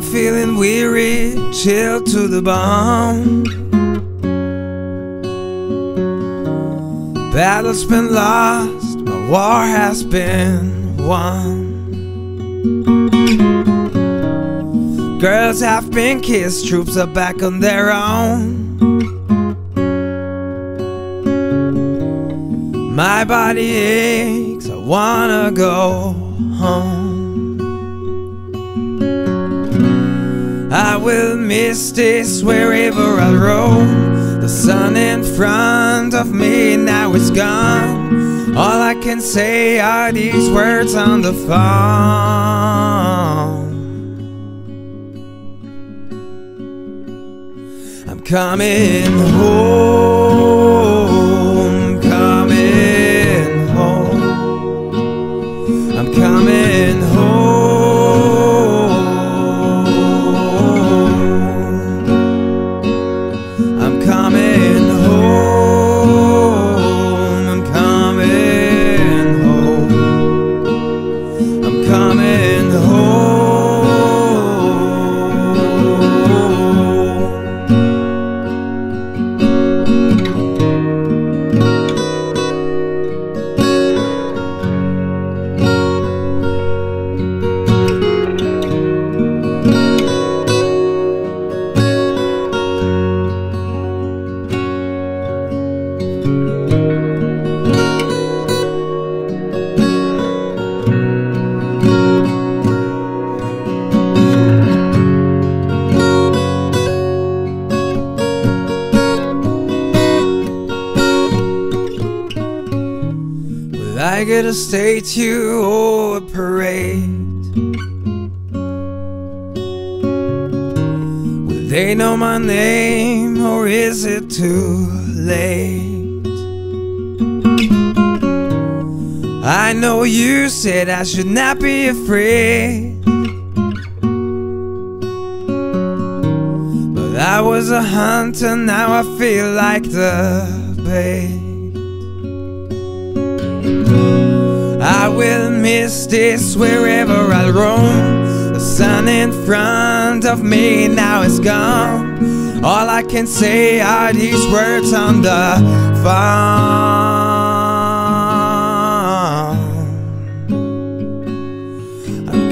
feeling weary, chilled to the bone. Battle's been lost, my war has been won. Girls have been kissed, troops are back on their own. My body aches, I wanna go home. Will miss this wherever I roam. The sun in front of me now is gone. All I can say are these words on the phone. I'm coming home, coming home. I'm coming I get a statue or oh, a parade? Will they know my name or is it too late? I know you said I should not be afraid. But I was a hunter, now I feel like the bait. I will miss this wherever I roam. The sun in front of me now is gone. All I can say are these words on the phone.